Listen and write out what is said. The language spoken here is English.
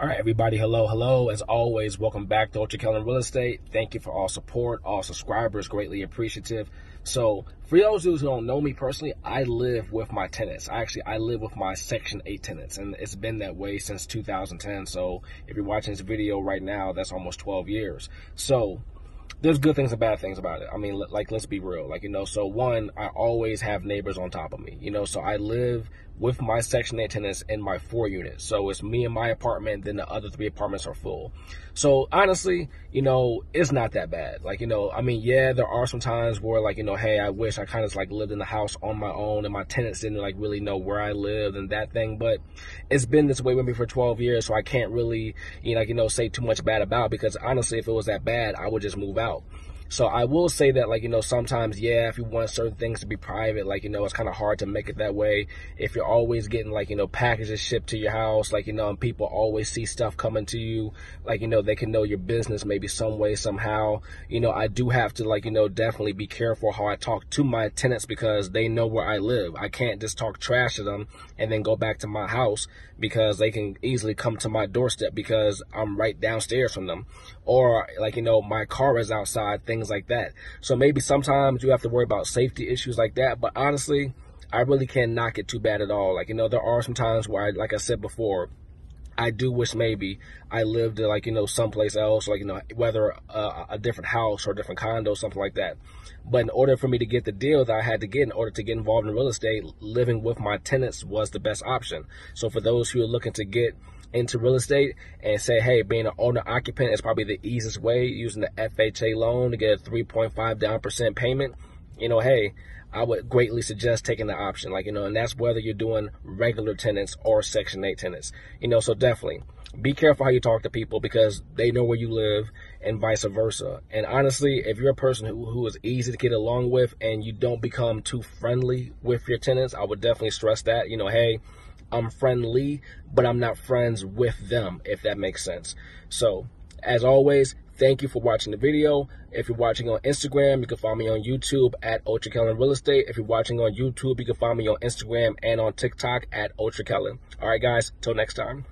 All right, everybody. Hello, hello. As always, welcome back to UltraKellon Real Estate. Thank you for all support, all subscribers. Greatly appreciative. So, for those who don't know me personally, I live with my tenants. I actually I live with my Section 8 tenants, and it's been that way since 2010. So, if you're watching this video right now, that's almost 12 years. So, there's good things and bad things about it. I mean, like, let's be real. Like, you know, so one, I always have neighbors on top of me, you know, so I live with my Section 8 tenants in my four units. So it's me and my apartment, then the other three apartments are full. So honestly, you know, it's not that bad. Like, you know, I mean, yeah, there are some times where like, you know, hey, I wish I kind of like lived in the house on my own and my tenants didn't like really know where I lived and that thing. But it's been this way with me for 12 years. So I can't really, you know, like, you know, say too much bad about because honestly, if it was that bad, I would just move out out. So I will say that, like, you know, sometimes, yeah, if you want certain things to be private, like, you know, it's kind of hard to make it that way. If you're always getting, like, you know, packages shipped to your house, like, you know, and people always see stuff coming to you, like, you know, they can know your business maybe some way, somehow. You know, I do have to, like, you know, definitely be careful how I talk to my tenants because they know where I live. I can't just talk trash to them and then go back to my house because they can easily come to my doorstep because I'm right downstairs from them. Or, like, you know, my car is outside, things things like that. So maybe sometimes you have to worry about safety issues like that. But honestly, I really can't knock it too bad at all. Like, you know, there are some times where I, like I said before, I do wish maybe I lived like, you know, someplace else, like, you know, whether uh, a different house or a different condo, something like that. But in order for me to get the deal that I had to get in order to get involved in real estate, living with my tenants was the best option. So for those who are looking to get into real estate and say, hey, being an owner occupant is probably the easiest way using the FHA loan to get a 3.5 down percent payment, you know, hey, I would greatly suggest taking the option. Like, you know, and that's whether you're doing regular tenants or Section 8 tenants. You know, so definitely be careful how you talk to people because they know where you live and vice versa. And honestly, if you're a person who, who is easy to get along with and you don't become too friendly with your tenants, I would definitely stress that. You know, hey, I'm friendly, but I'm not friends with them, if that makes sense. So, as always, thank you for watching the video. If you're watching on Instagram, you can find me on YouTube at UltraKellon Real Estate. If you're watching on YouTube, you can find me on Instagram and on TikTok at UltraKellon. All right, guys, till next time.